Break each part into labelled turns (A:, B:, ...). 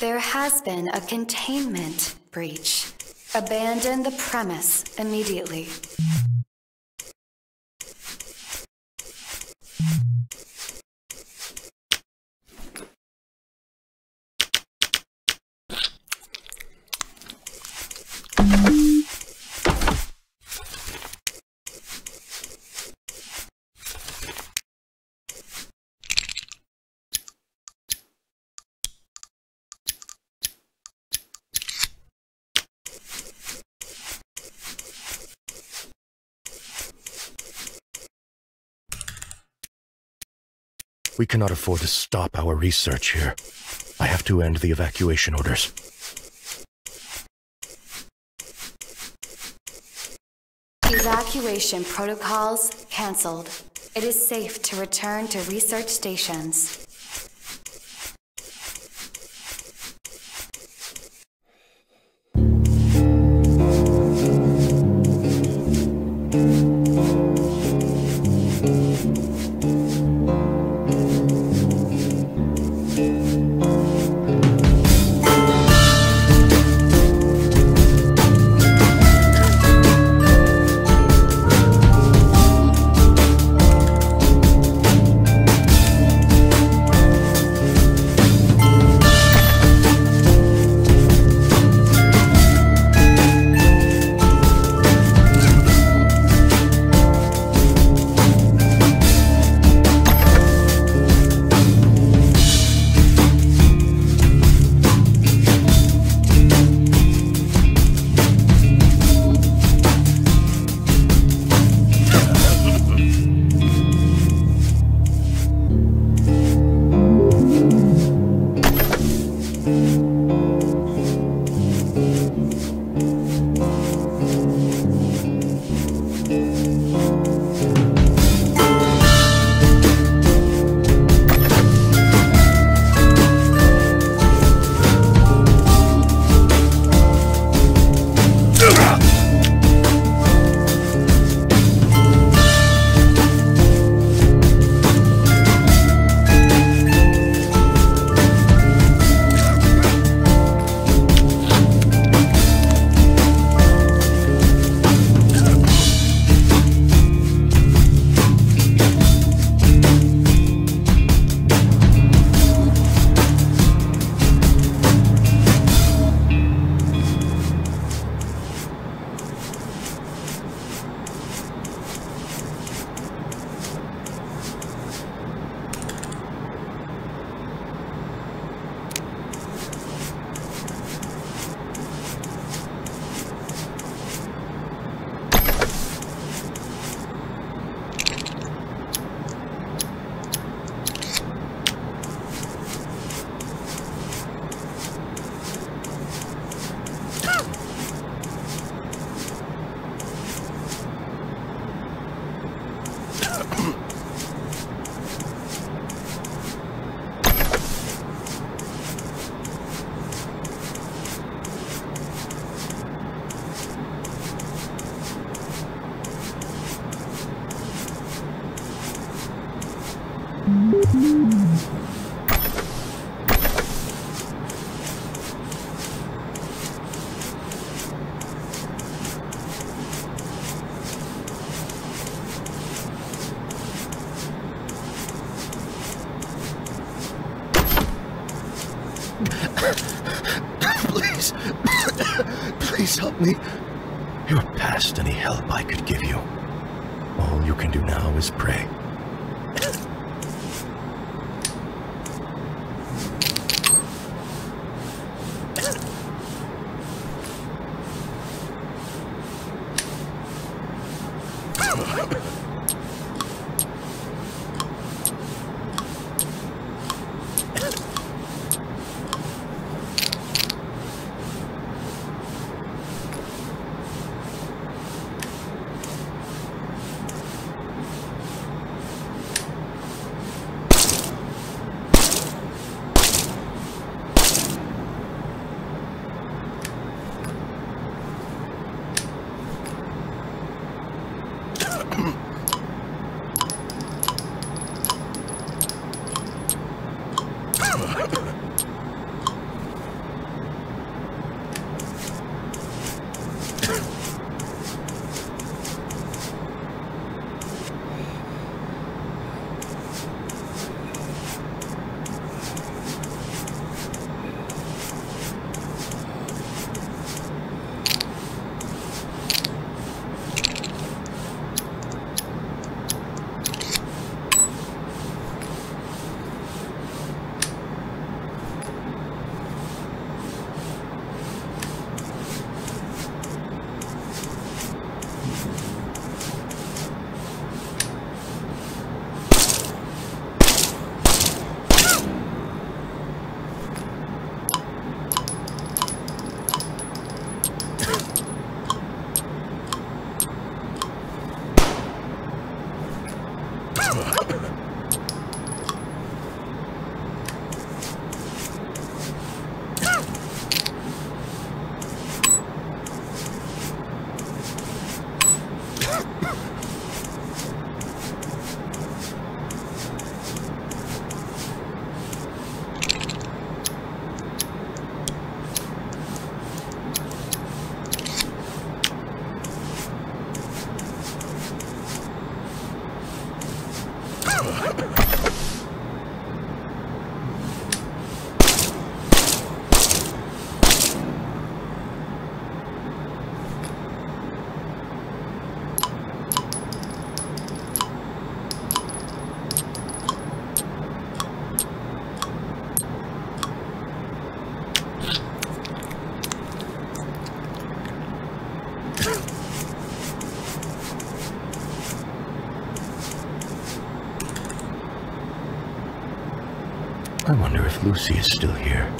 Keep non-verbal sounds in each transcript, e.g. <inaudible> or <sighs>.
A: There has been a containment breach. Abandon the premise immediately.
B: We cannot afford to stop our research here. I have to end the evacuation orders.
A: Evacuation protocols cancelled. It is safe to return to research stations.
B: Lucy is still here.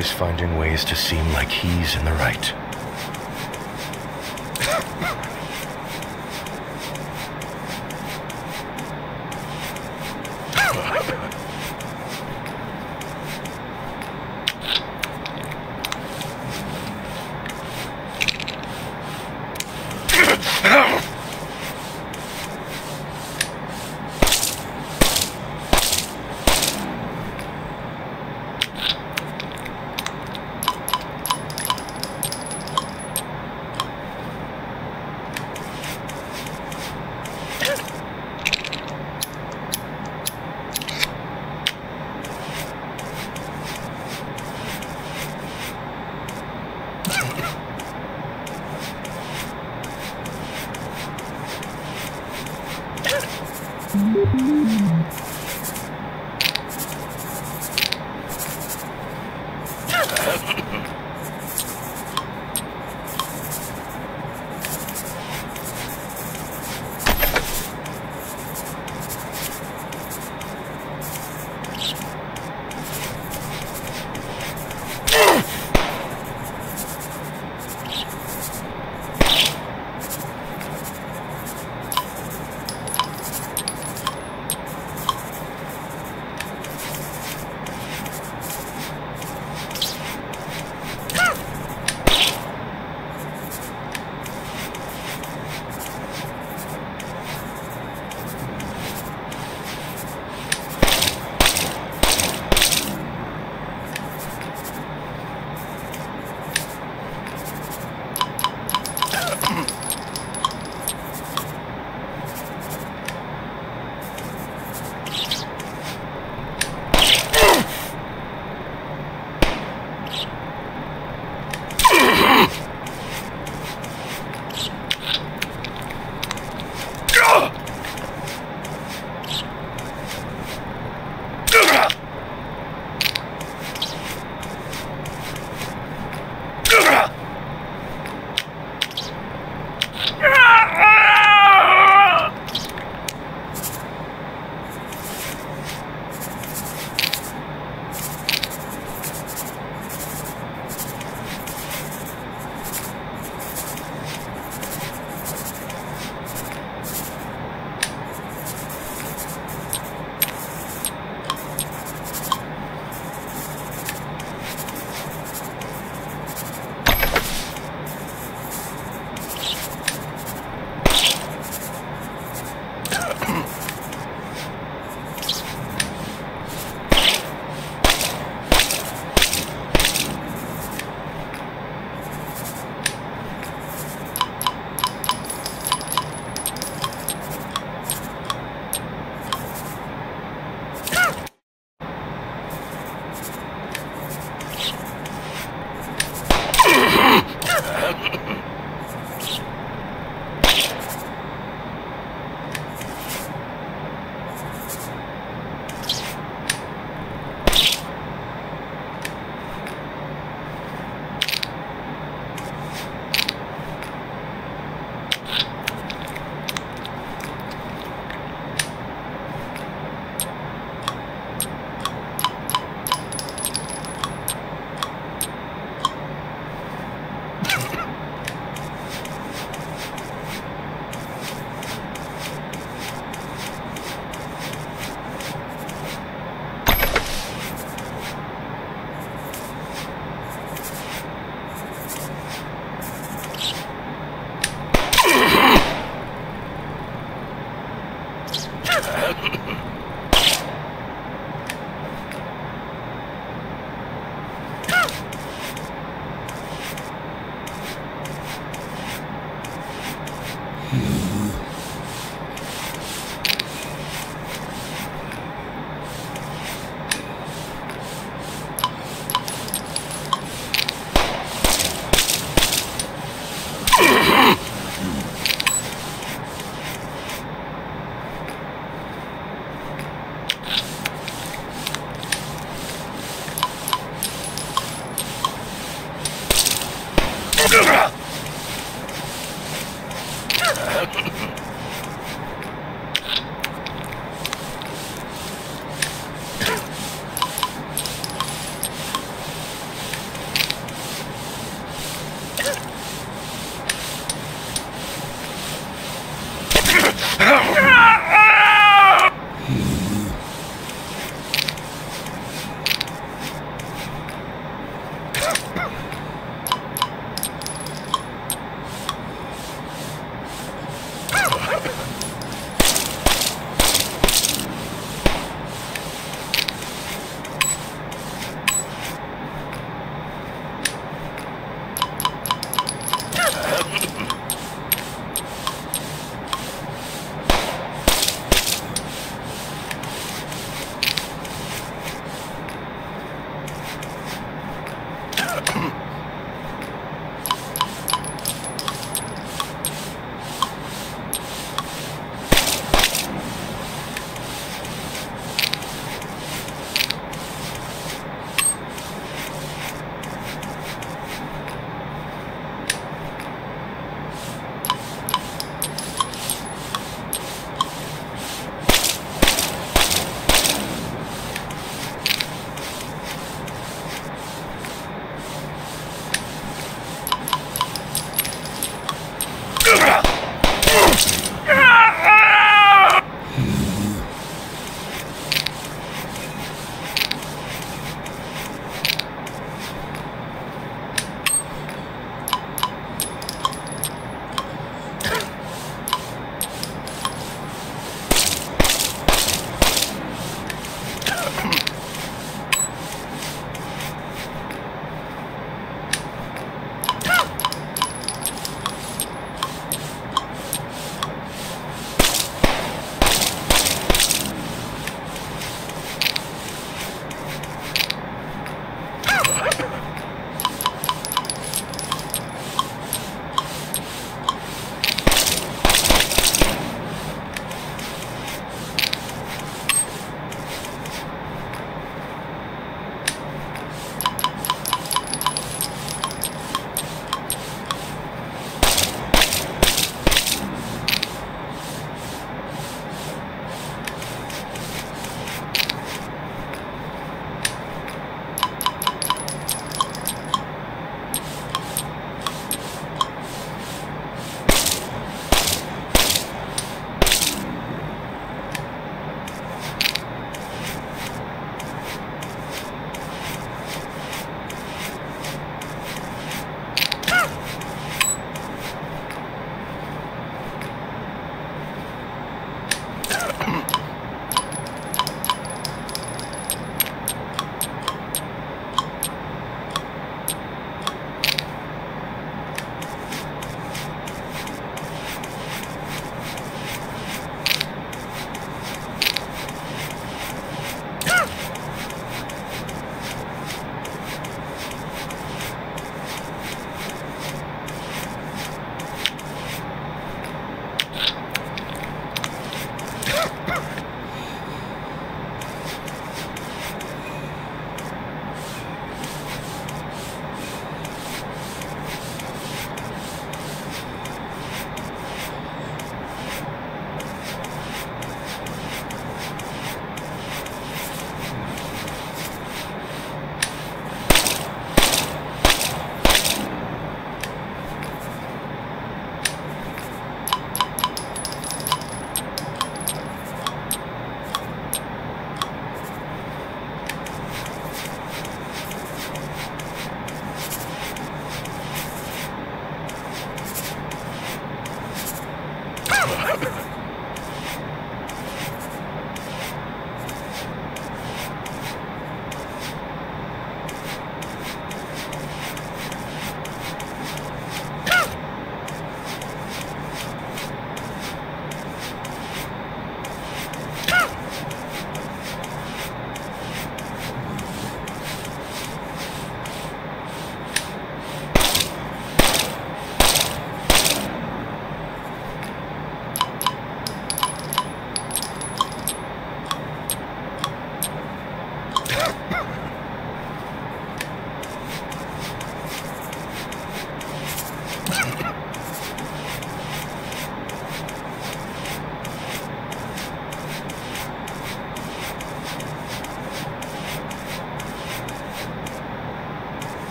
B: Always finding ways to seem like he's in the right.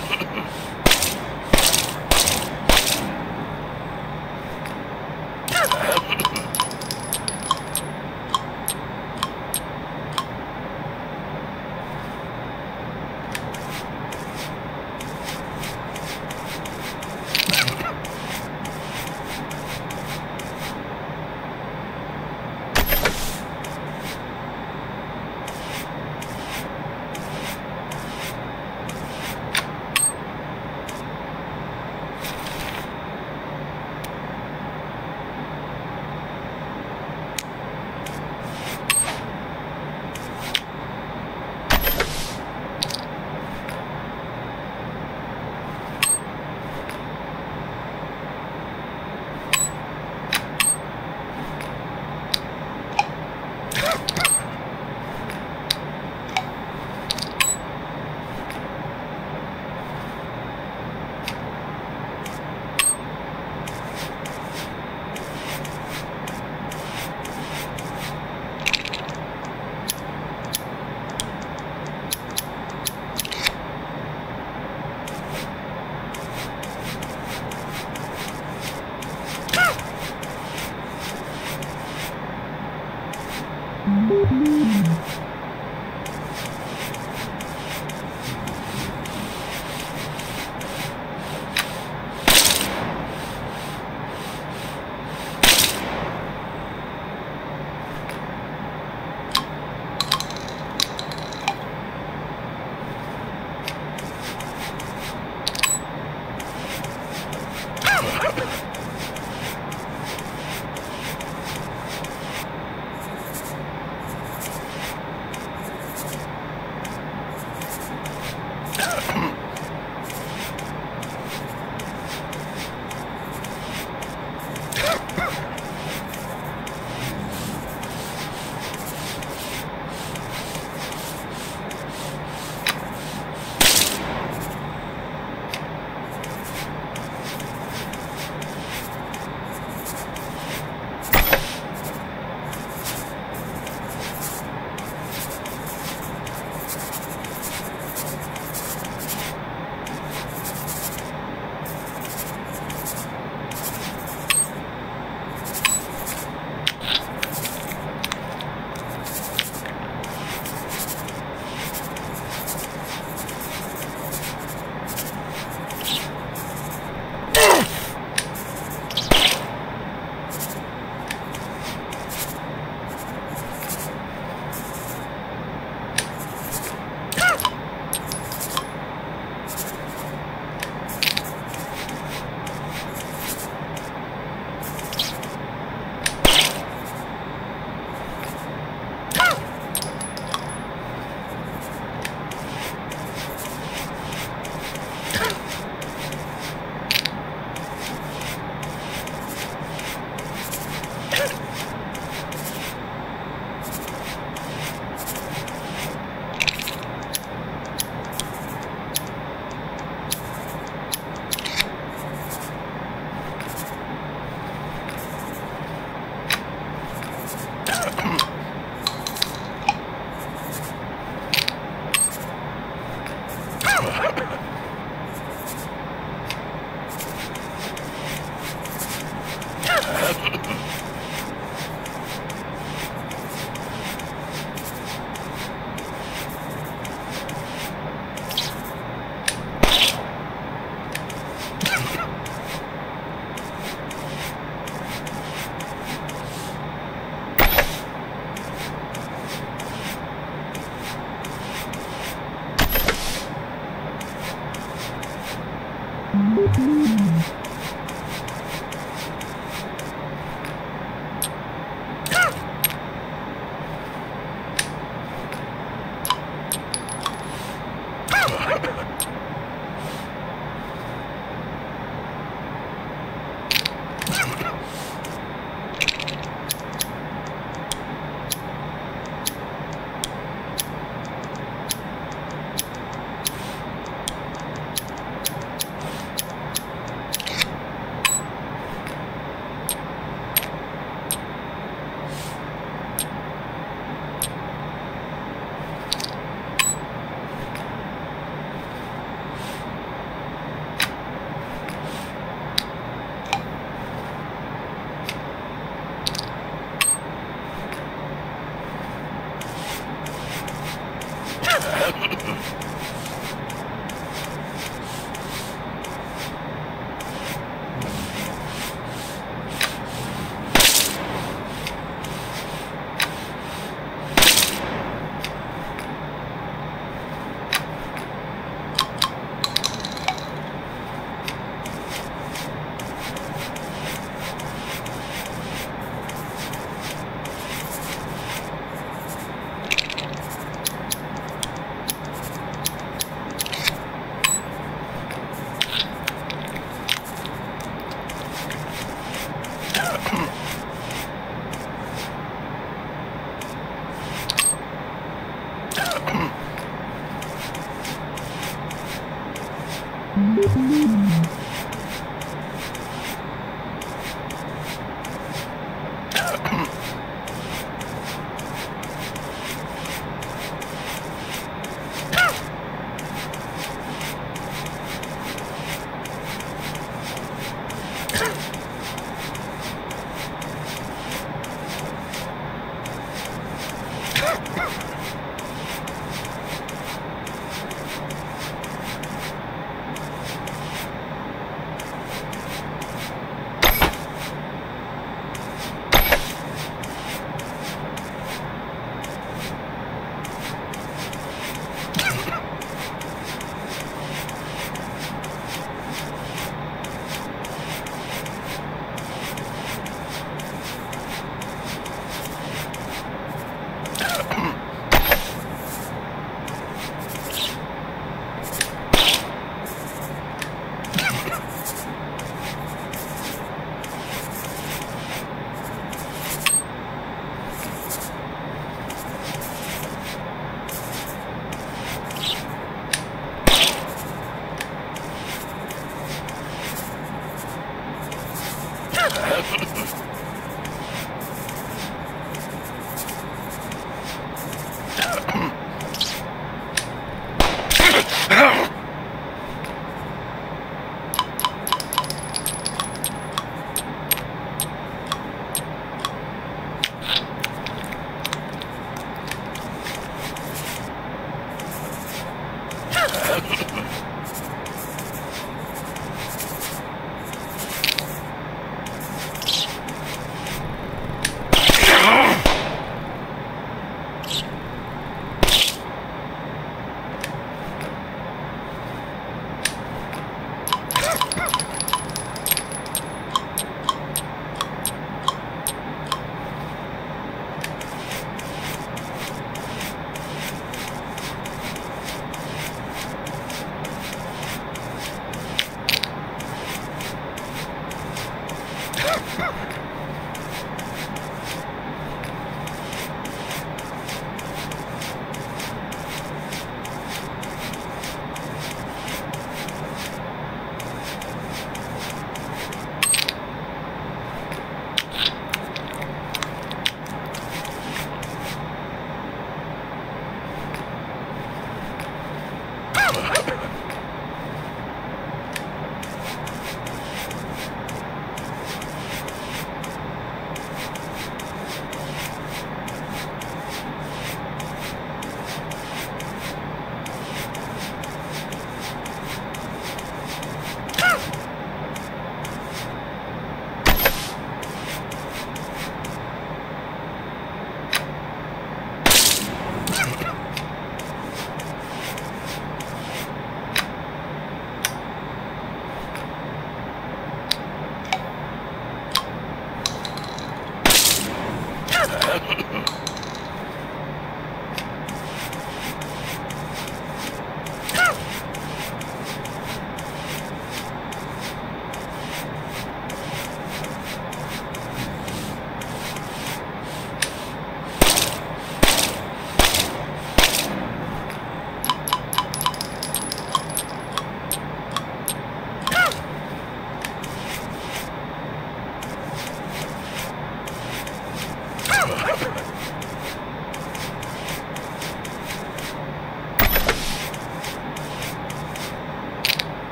B: Ha ha ha!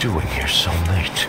B: doing here so late?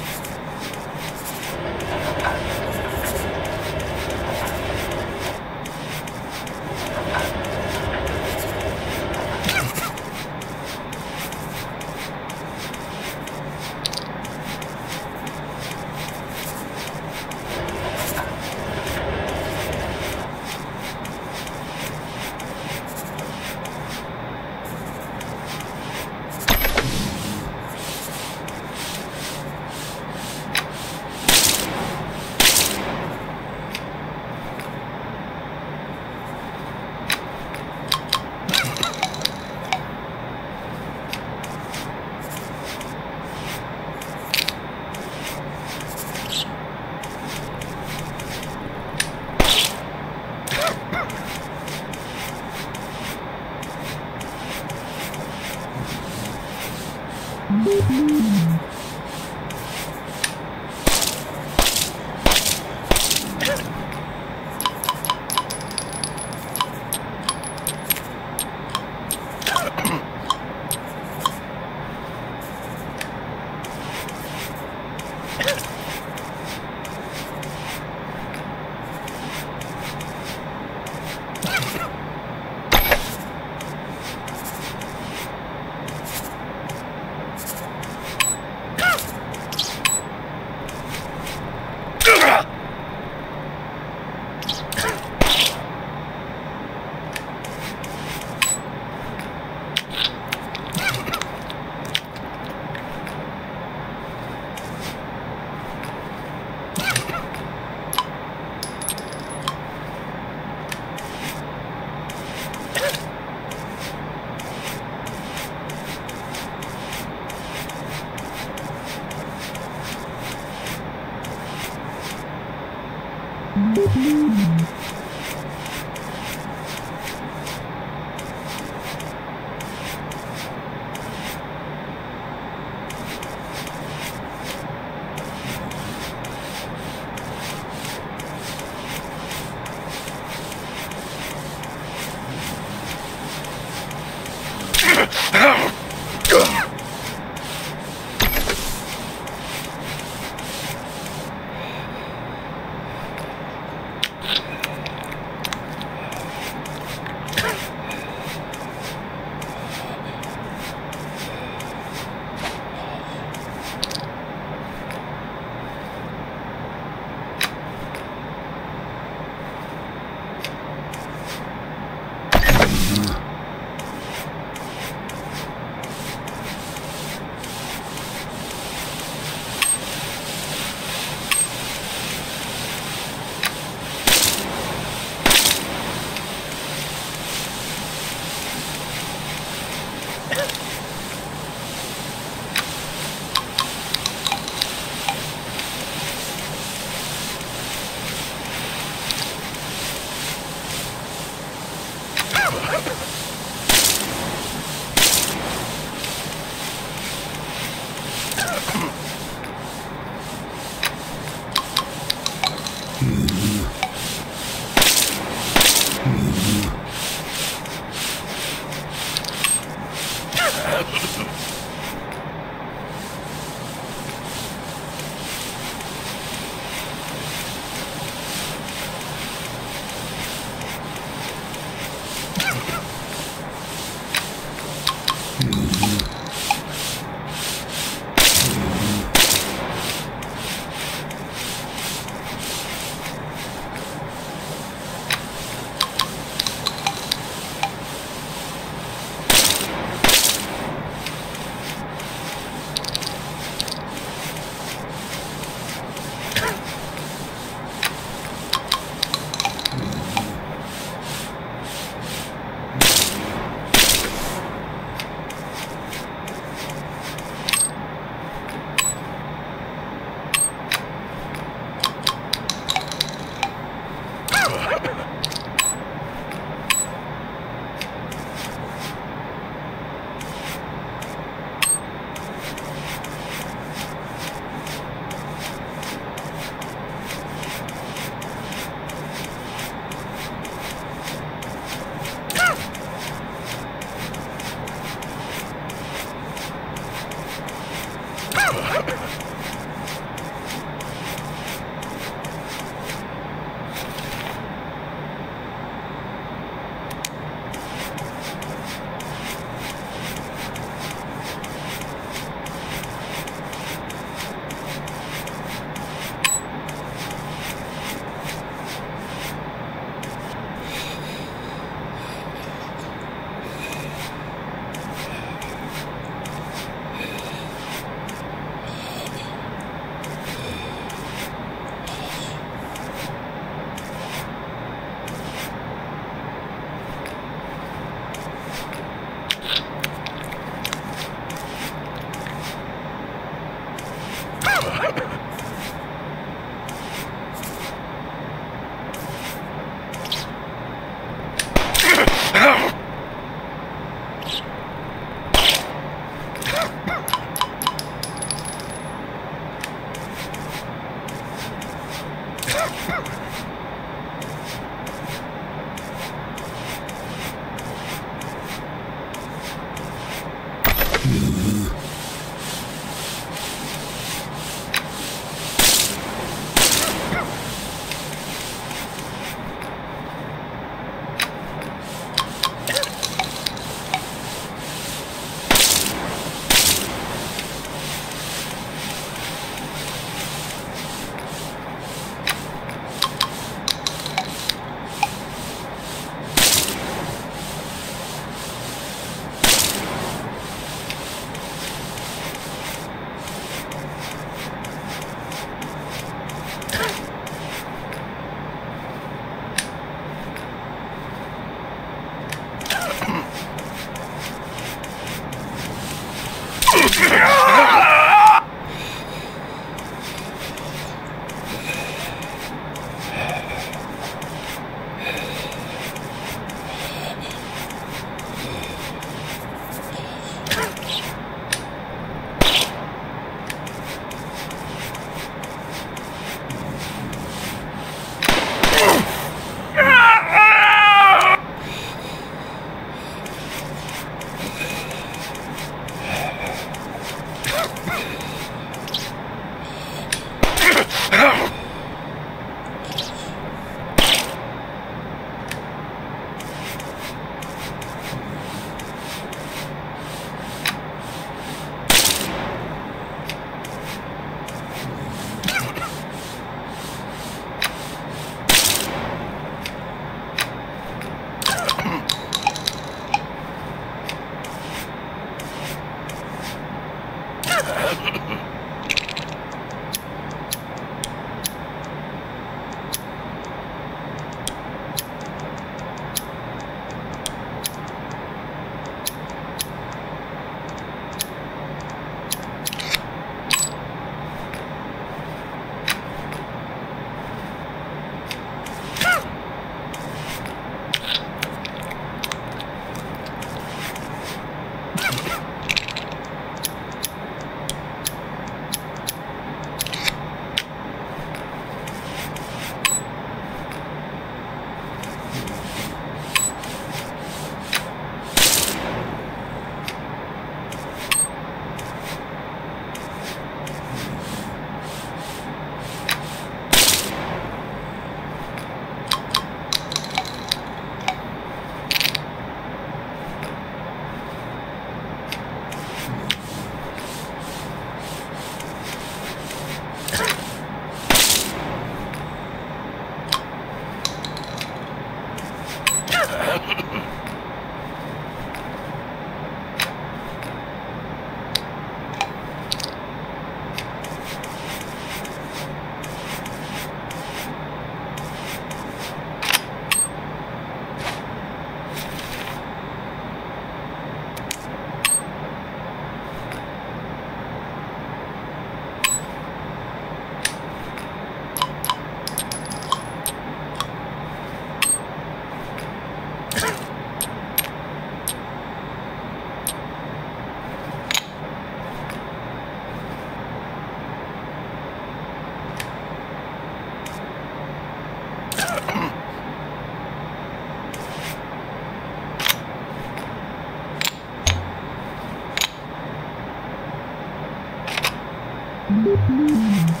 B: Música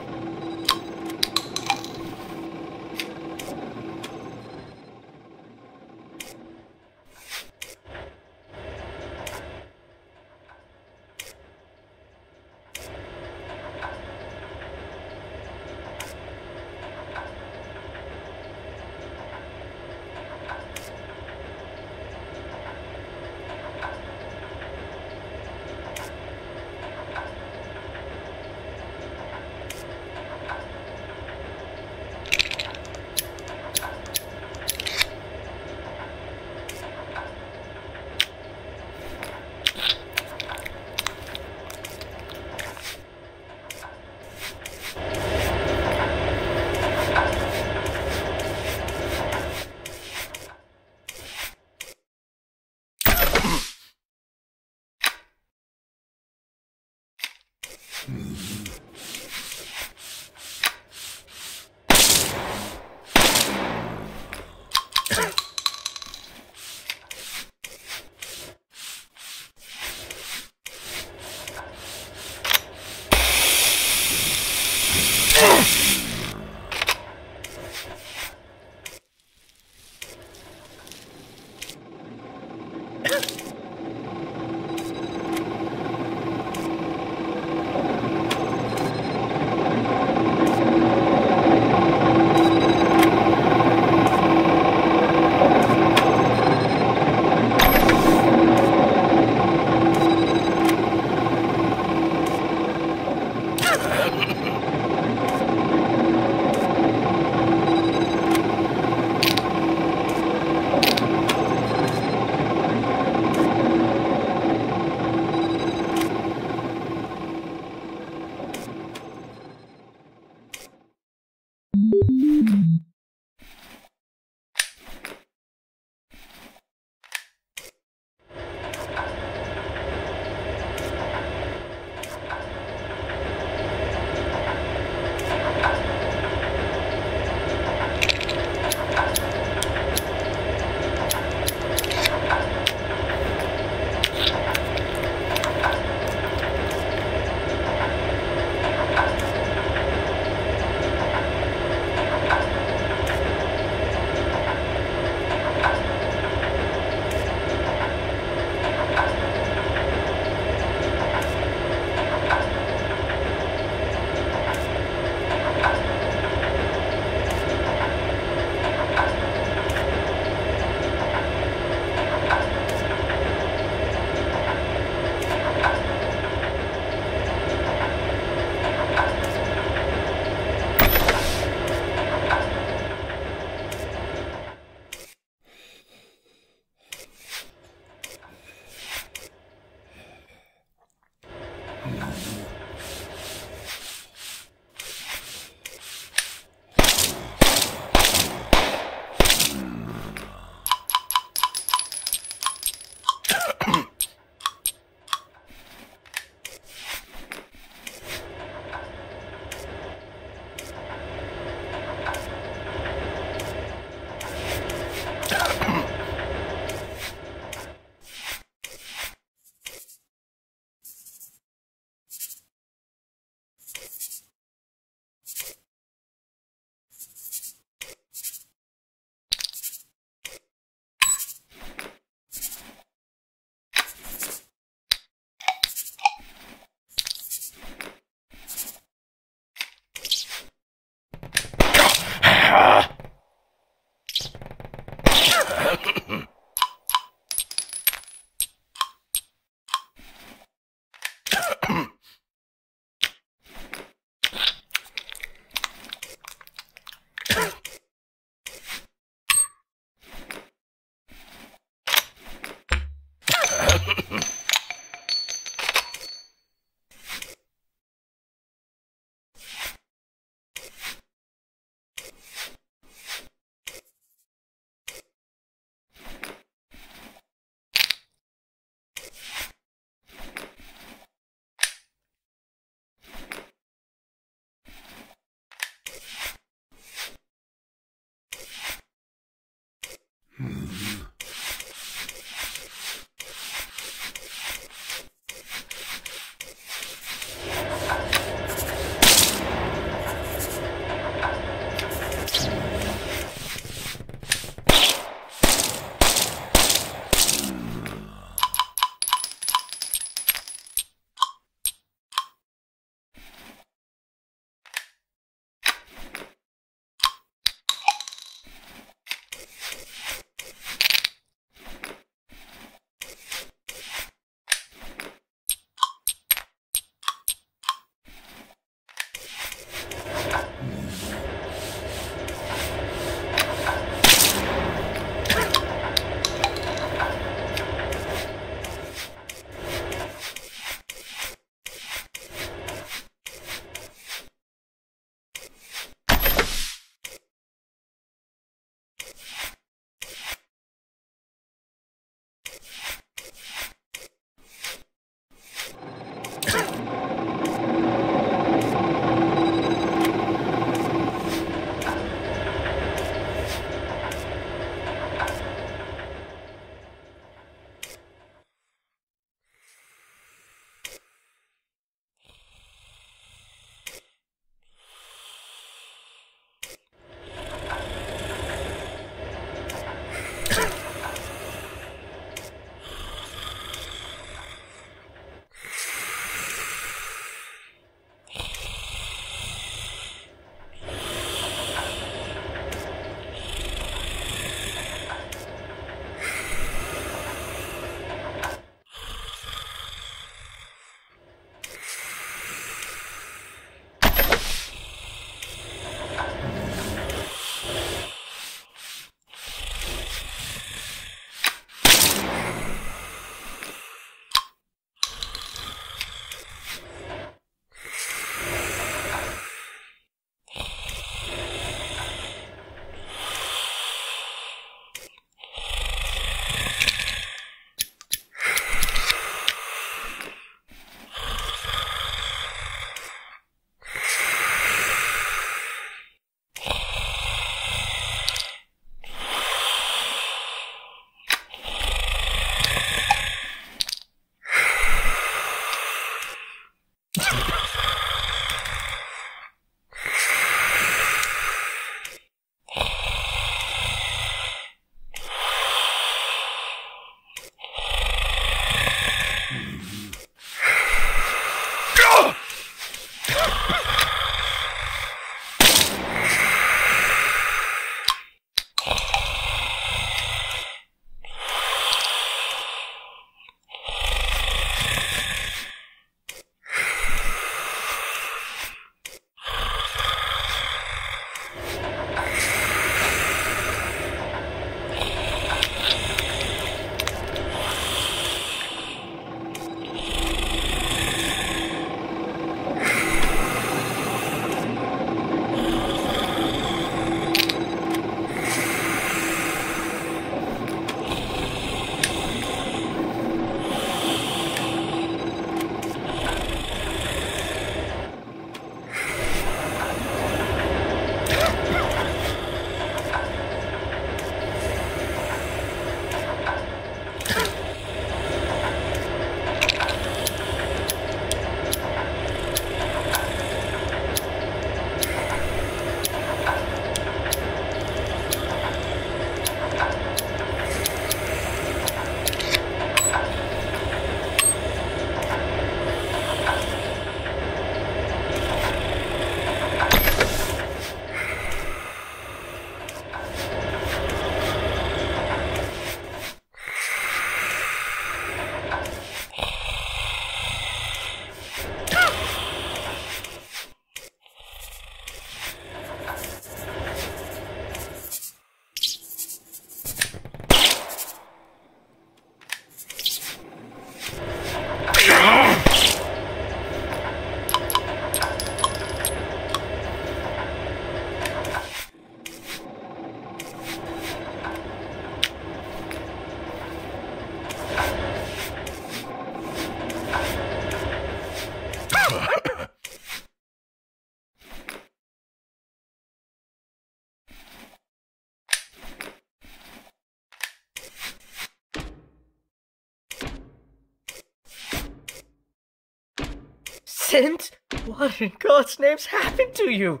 C: Vincent! What in God's name's happened to you?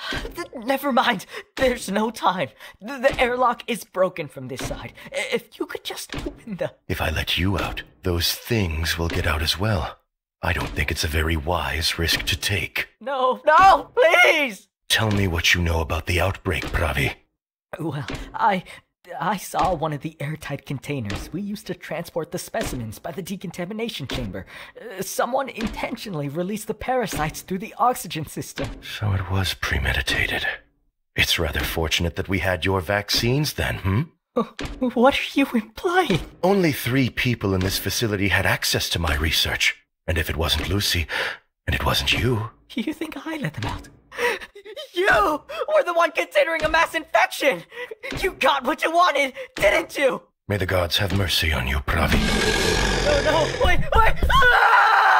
C: <sighs> Never mind. There's no time. The, the airlock is broken from this side. If you could just open the.
B: If I let you out, those things will get out as well. I don't think it's a very wise risk to take.
C: No, no, please!
B: Tell me what you know about the outbreak, Pravi.
C: Well, I. I saw one of the airtight containers we used to transport the specimens by the decontamination chamber. Uh, someone intentionally released the parasites through the oxygen system.
B: So it was premeditated. It's rather fortunate that we had your vaccines then, hmm?
C: What are you implying?
B: Only three people in this facility had access to my research. And if it wasn't Lucy, and it wasn't you.
C: You think I let them out? You were the one considering a mass infection! You got what you wanted, didn't you?
B: May the gods have mercy on you, Pravi.
C: No, no, wait, wait! Ah!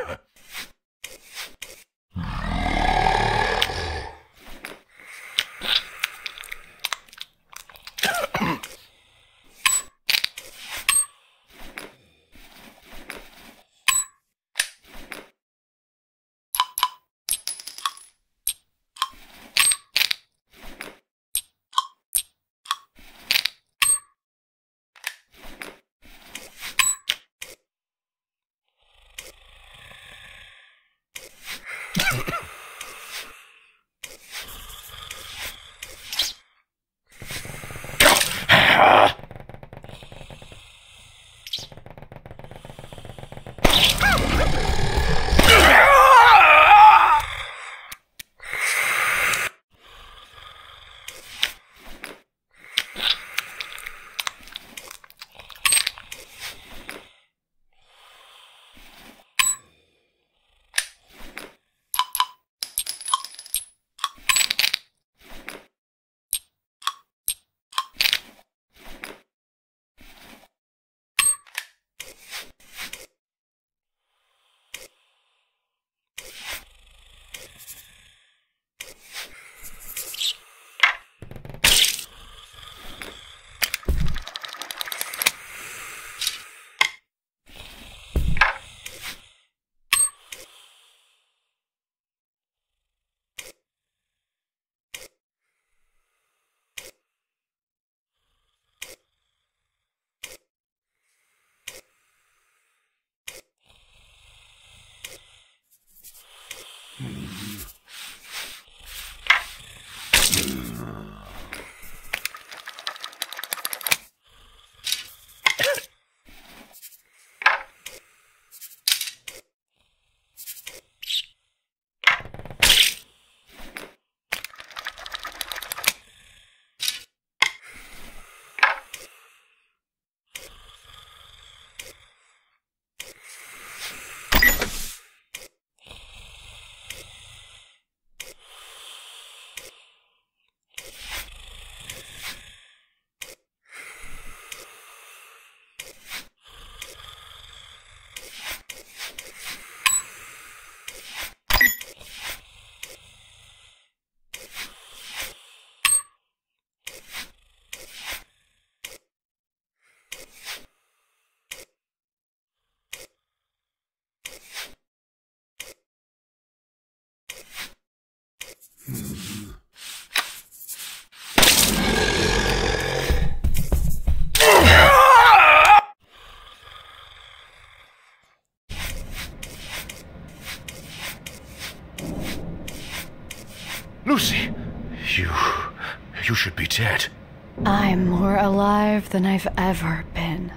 A: than I've ever been.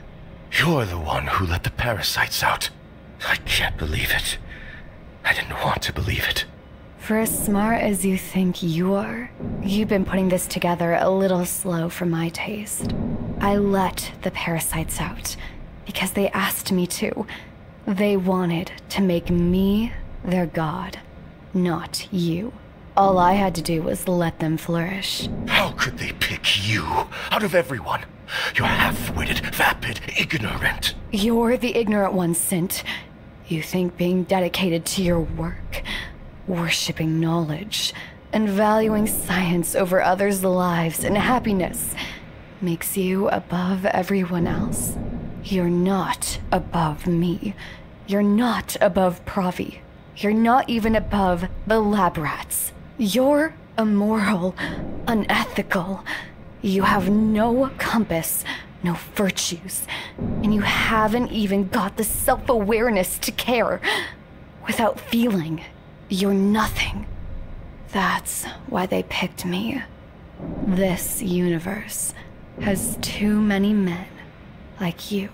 B: You're the one who let the parasites out. I can't believe it. I didn't want to believe it.
A: For as smart as you think you are, you've been putting this together a little slow for my taste. I let the parasites out because they asked me to. They wanted to make me their god, not you. All I had to do was let them flourish.
B: How could they pick you out of everyone? You're half-witted, vapid, ignorant.
A: You're the ignorant one, Sint. You think being dedicated to your work, worshipping knowledge, and valuing science over others' lives and happiness makes you above everyone else. You're not above me. You're not above Pravi. You're not even above the lab rats. You're immoral, unethical. You have no compass, no virtues, and you haven't even got the self awareness to care. Without feeling, you're nothing. That's why they picked me. This universe has too many men like you.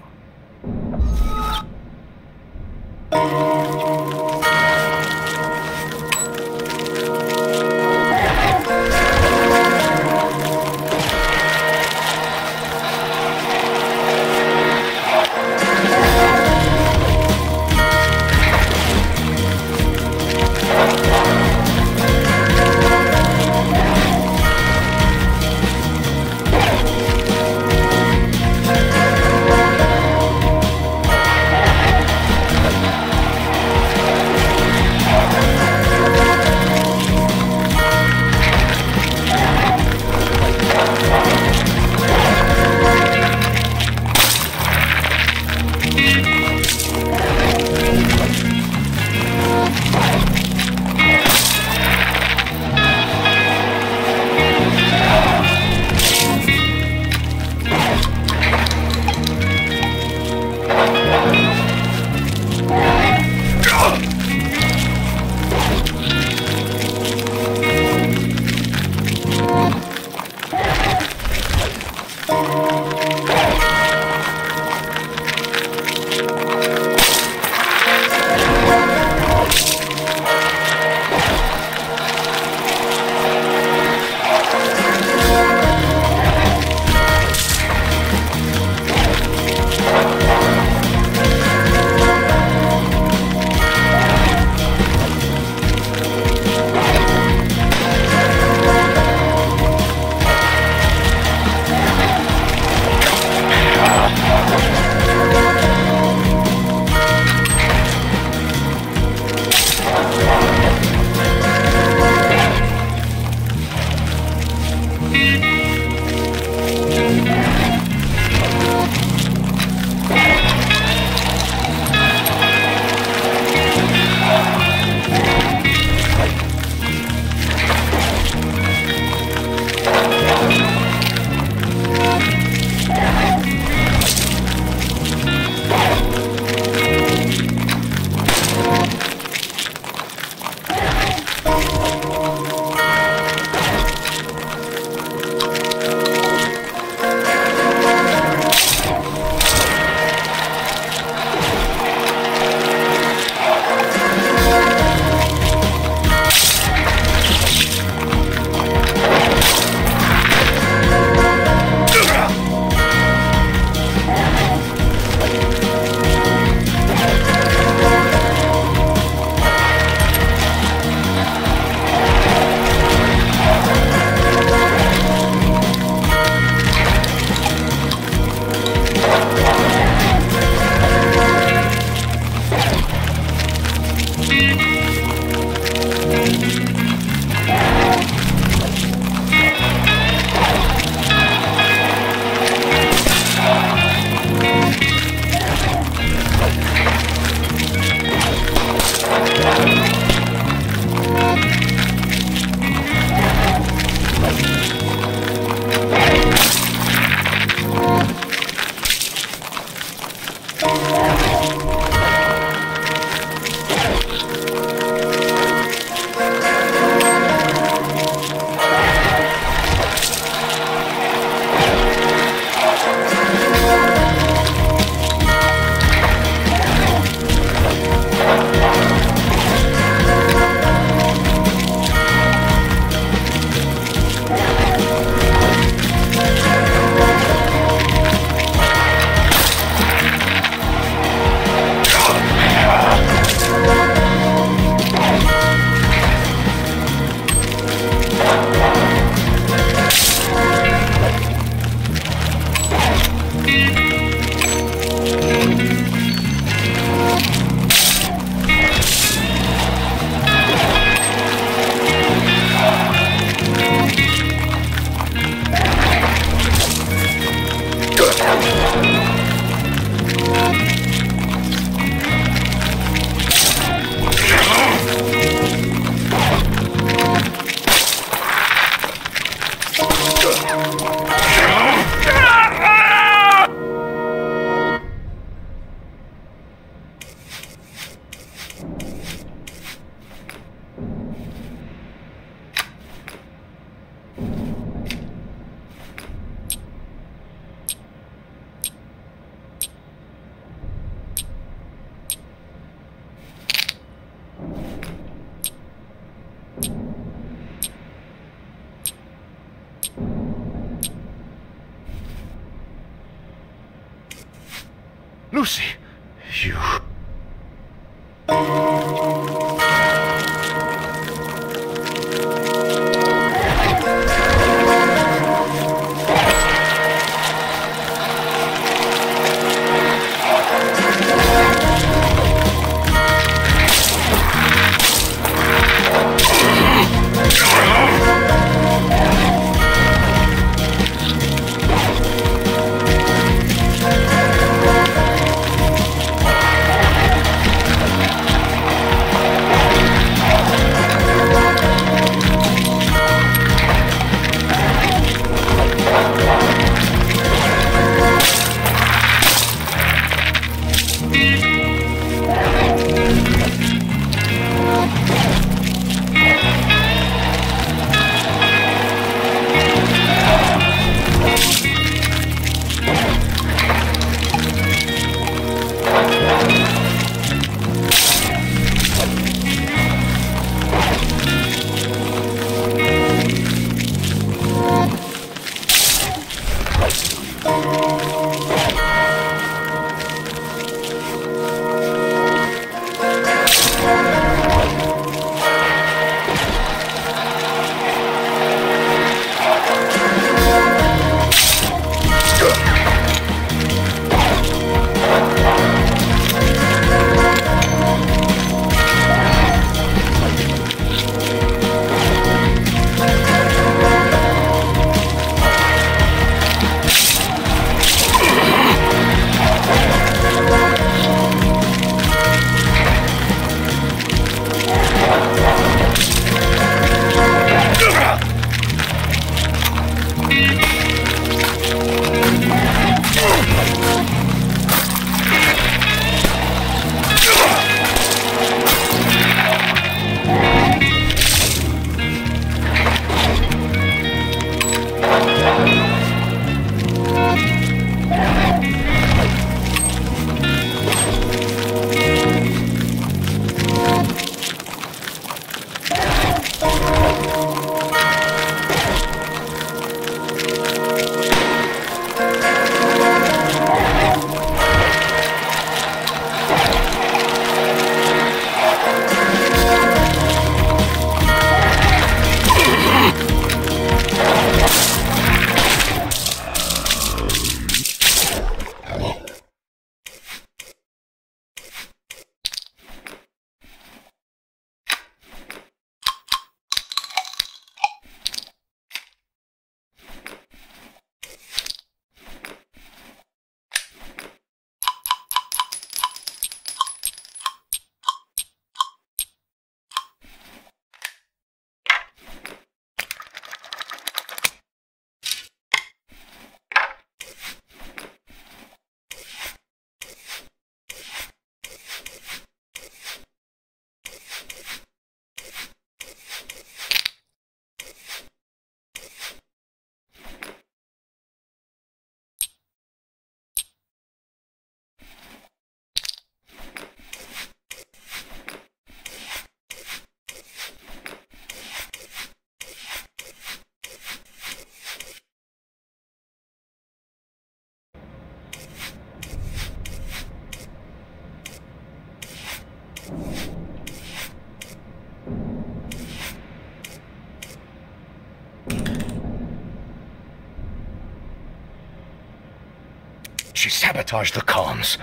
B: She sabotaged the comms.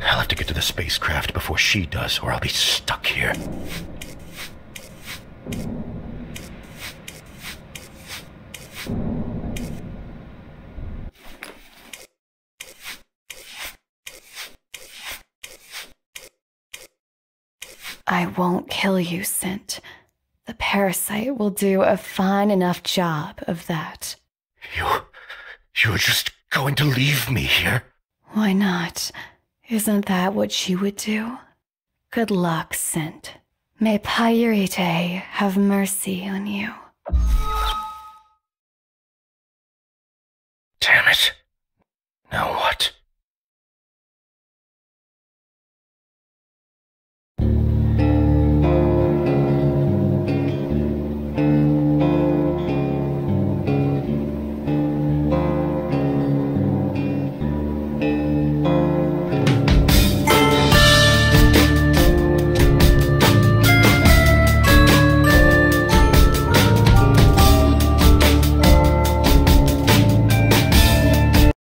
B: I'll have to get to the spacecraft before she does, or I'll be stuck here.
A: I won't kill you, Sint. The parasite will do a fine enough job of that.
B: You. You're just going to leave me here?
A: Why not? Isn't that what she would do? Good luck, Sint. May Pyrite have mercy on you.
B: Damn it.